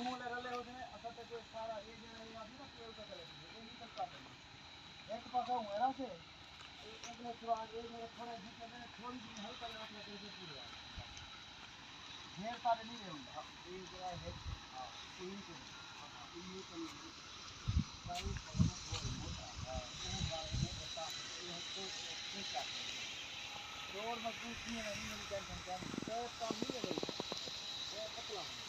हूँ ले रले होते हैं असल तक ये सारा ये जो है अभी ना केव का चले ये निकल का एक पासा हूँ एरा से अगले सुराग ये मेरे थोड़ा जीते में थोड़ी सी हल्का लगा के कैसे पूरा ढेर सारे नहीं रहूँगा ये जो है हाँ ये को ये को सारी पवन बहुत मोटा है वो बारे में बता ये तो ठीक है रोड मज़बूत नहीं है नहीं क्या है काम नहीं है भाई ये पतला है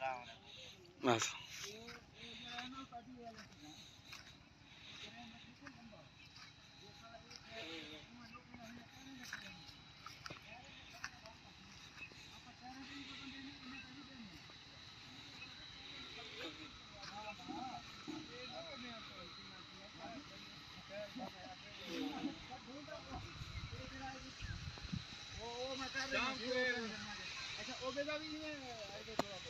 बस। अच्छा ओबेगा भी है।